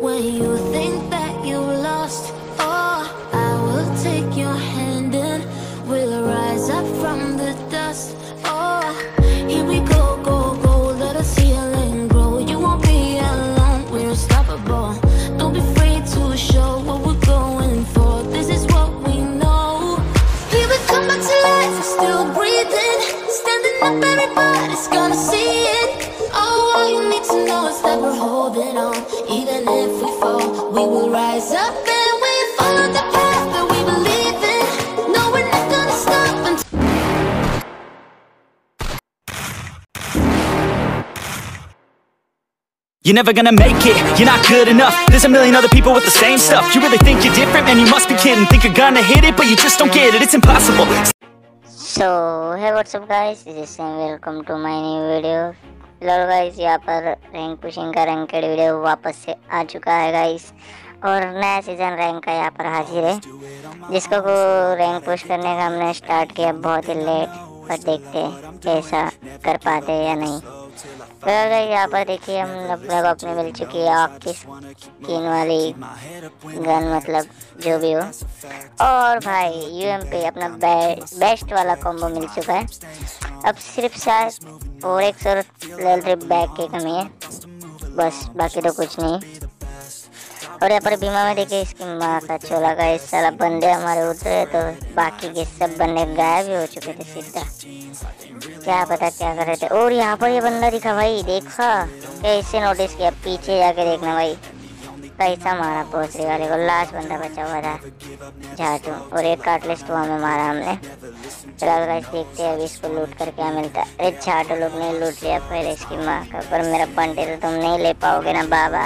when you think that you lost. Oh, I will take your hand and we'll rise up from the dust. Oh, here we go, go, go. Let us heal and grow. You won't be alone. We're unstoppable. Don't be afraid to show what we're going for. This is what we know. Here we come back to life. Still breathing. Standing up, everybody's gonna see it. Oh, all you need to know is that we're holding on. Even if we fall, we will rise up and we follow the path that we believe in. No, we're not gonna stop You're never gonna make it, you're not good enough. There's a million other people with the same stuff. You really think you're different? Man, you must be kidding. Think you're gonna hit it, but you just don't get it. It's impossible. So, hey what's up guys, this is Sam, welcome to my new video. फ़िलहाल guys यहाँ पर rank pushing का ranked video वापस से आ चुका है guys और नया सीज़न रैंक का यहाँ पर हाजिर है। जिसको को रैंक पुश करने का हमने स्टार्ट किया बहुत ही लेट और देखते कैसा कर पाते या नहीं। यहाँ पर देखिए हम लगभग अपने मिल चुकी है आग की स्किन वाली गन मतलब जो भी हो। और भाई यूएम पे अपना बे, बेस्ट वाला कॉम्बो मिल चुका है। अब सिर्फ़ शायद और एक सौ लेवल बैग की कमी है। बस बाकी तो कुछ नहीं। और यहाँ पर बीमा में देखिए इसकी माँ का चोला का इस साला बंदे हमारे उतरे तो बाकी के सब बंदे गायब ही चुके थे सीधा। क्या पता क्या कर रहे थे। और यहाँ पर ये बंदा दिखा भाई, देखा? कैसे नोटिस किया? पीछे जाके देखना भाई। कैसा मारा पोसरी वाले को लास्ट बंदा बचा हुआ था। झाटू और एक काटलिस्ट वहाँ में मारा हमने। फ़िलहाल गाइस देखते हैं अभी इसको लूट कर क्या मिलता है। अरे झाटू लोग ने लूट लिया पहले इसकी माँ का, पर मेरा बंटे तो तुम नहीं ले पाओगे ना बाबा।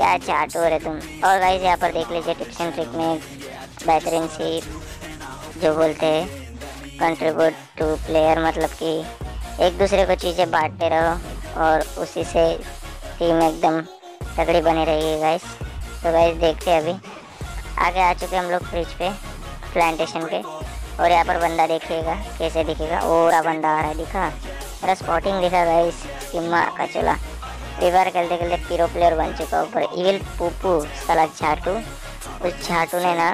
क्या चाट हो रहे तुम? और गाइस यहाँ पर देख लीजिए टिप्स एंड ट्रिक में बेहतरीन सी जो बोलते हैं कंट्रीब्यूट टू प्लेयर मतलब कि एक दूसरे को चीज़ें बांटते रहो और उसी से टीम एकदम तगड़ी बनी रहेगी गाइस तो गाइस देखते हैं अभी। आगे आ चुके हम लोग फ्रिज पे प्लांटेशन पे और यहाँ पर बंदा देखिएगा, कैसे दिखेगा। ओरा बंदा आ रहा है, दिखा। मेरा स्पॉटिंग दिखा गाइस इसकी माँ का चला। रिवर खेलते खेलते पीरो प्लेयर बन चुका ऊपर इविल पूपू साला झाटू। उस झाटू ने ना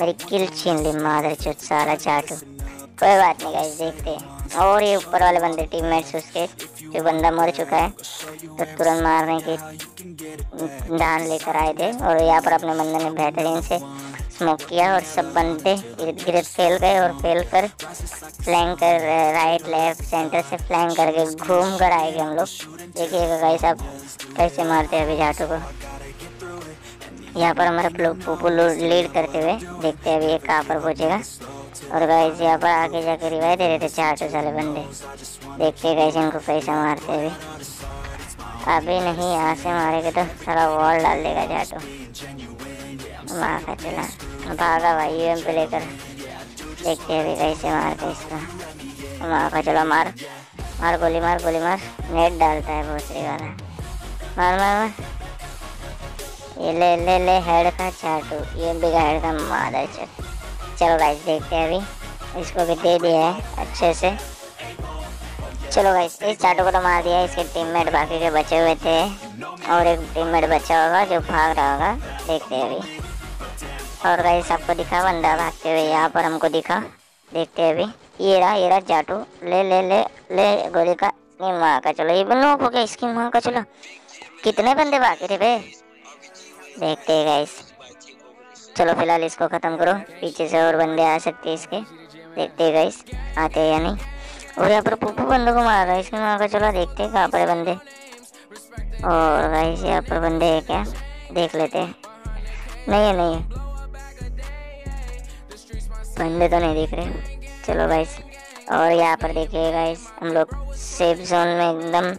मेरी किल छीन ली, मादर चुत साला झाटू। कोई बात नहीं गाइस देखते हैं। और ये ऊपर वाले बंदे टीममेट्स उसके, जो बंदा मर चुका है तो तुरंत मारने की दान लेकर आए थे। और यहाँ पर अपने बंदे ने बेहतरीन से स्मोक किया और सब बंदे इर्द गिर्द फैल गए और फैल कर फ्लैंग कर राइट लेफ़्ट सेंटर से फ्लैंग करके घूम कर आए गए हम लोग। देखिएगा गाइस आप कैसे मारते हैं अभी झाटू को? यहाँ पर हमारा लोग पोपो लीड करते हुए देखते हैं अभी ये कहाँ पर पहुँचेगा। और गाइस यहाँ पर आगे जाके रिवाई दे रहे थे चार साले बंदे। देखते गाइस इनको कैसे मारते अभी। अभी नहीं, यहाँ से मारेगा तो सारा वॉल डाल देगा जाटो मार का चला। भागा भाई यूएम पे लेकर देखते हैं अभी कैसे मारते इसका। मार का चला मार। मार गोली मार गोली, मार। नेट डालता है भोसरी वाला। मार मार मार। ये ले ले ले हेड का चाटू। ये भी हेड का मादर चट चलो गाइस देखते हैं अभी। इसको भी दे दिया है, अच्छे से। चलो गाइस इस चाटू को तो मार दिया इसके टीममेट बाकी के बचे हुए थे। और एक टीममेट बचा होगा जो भाग रहा होगा। देखते हैं अभी। और गाइस आपको दिखा, बंदा भागते हुए यहाँ पर हमको दिखा, देखते हैं अभी ये रहा ये रहा चाटू ले ले ले ले, गोली का इसकी माँ का चलो। ये बनो हो गया इसकी माँ का चलो। कितने बंदे बाकी थे बे? देखते हैं गाइस चलो, फ़िलहाल इसको ख़त्म करो। पीछे से और बंदे आ सकते हैं इसके। देखते हैं गाइस आते हैं या नहीं। और यहाँ पर पुप्पू बंदों को मार रहा है इसकी माँ का चलो। देखते हैं कहाँ पर बंदे। और गाइस यहाँ पर बंदे हैं क्या? देख लेते हैं। नहीं है नहीं है। बंदे तो नहीं दिख रहे। चलो गाइस और यहाँ पर देखिए गाइस हम लोग सेफ़ जोन में एकदम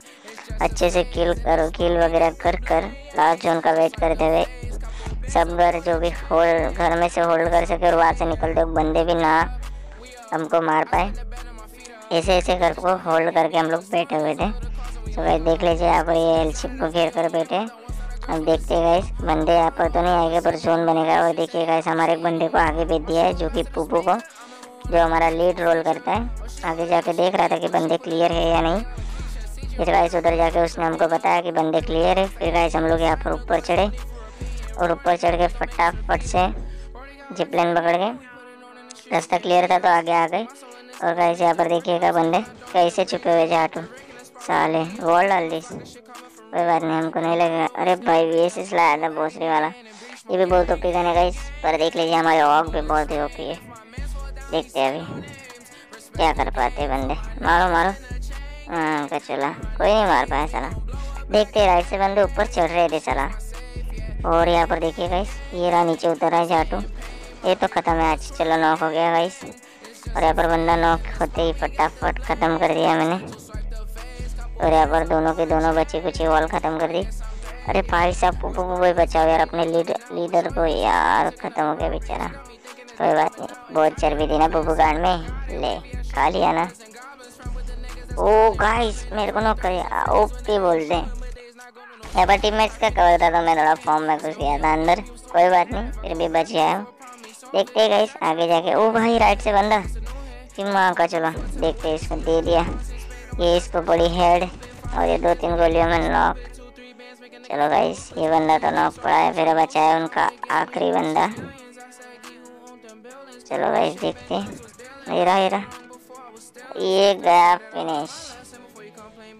अच्छे से किल करो किल वगैरह कर कर लास्ट जोन का वेट करते हुए सब घर जो भी होल्ड घर में से होल्ड कर सके और वहाँ से निकलते हुए बंदे भी ना हमको मार पाए। ऐसे ऐसे घर को होल्ड करके हम लोग बैठे हुए थे। तो गाइस देख लीजिए यहाँ पर ये एल शिप को घेर कर बैठे। अब देखते हैं बंदे यहाँ पर तो नहीं आएँगे, पर जोन बनेगा। और देखिए गाइस हमारे एक बंदे को आगे भेज दिया है, जो कि पुप्पू को, जो हमारा लीड रोल करता है। आगे जाके देख रहा था कि बंदे क्लियर है या नहीं। फिर गाइस उधर जाके उसने हमको बताया कि बंदे क्लियर है। फिर गाइस हम लोग यहाँ पर ऊपर चढ़े। और ऊपर चढ़ के फटाफट से जिप लाइन पकड़ के रास्ता क्लियर था तो आगे आ गए। और गाइस यहाँ पर देखिएगा बंदे, कैसे छुपे हुए जाटू। साले वॉल डाल दी। कोई बात नहीं हमको नहीं लगेगा अरे भाई वी एस लाया था बोसरी वाला। ये भी बहुत ओपी गन है गाइस पर देख लीजिए, हमारे ऑग भी बहुत ही ओपी है। देखते हैं अभी। क्या कर पाते बंदे? मारो मारो। हाँ का चला। कोई नहीं मार पाया चला देखते राइट से बंदे ऊपर चढ़ रहे थे चला और यहाँ पर देखिए गाइस ये रहा नीचे उतर है जाटू ये तो ख़त्म है आज। चलो नॉक हो गया गाइस और यहाँ पर बंदा नॉक होते ही फटाफट ख़त्म कर दिया मैंने। और यहाँ पर दोनों के दोनों बच्चे कुछ वॉल ख़त्म कर दी। अरे भाई साहब पुपू पुपू बचाओ यार अपने लीडर लीडर को यार, ख़त्म हो गया बेचारा। कोई बात नहीं, बहुत चर्बी थी ना पुपू गांड में। ले, खा लिया ना। ओ गाइस मेरे को नॉक कर ओके बोल दे। यहाँ पर टीममेट्स का कवर था तो मैं थोड़ा फॉर्म में घुस गया था अंदर। कोई बात नहीं, फिर भी बच गया हूँ। देखते गाइस आगे जाके। ओ भाई राइट से बंदा। फिर माँ का चलो, देखते इसको दे दिया। ये इसको बड़ी हेड और ये दो तीन गोलियों में नॉक चलो गाइस ये बंदा तो नॉक पड़ा है, फिर बचा है उनका आखिरी बंदा। चलो गाइस देखते हैं। ये रहा ये ये गया फिनिश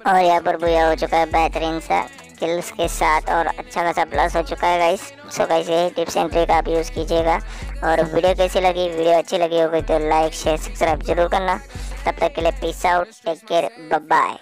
और यहाँ पर बुया हो चुका है, बेहतरीन सा किल्स के साथ और अच्छा खासा प्लस हो चुका है गाइस सो गाइस यही टिप्स एंड ट्रिक आप यूज़ कीजिएगा। और वीडियो कैसी लगी? वीडियो अच्छी लगी होगी तो लाइक शेयर सब्सक्राइब ज़रूर करना। Hasta the que episode. Take care. Bye bye.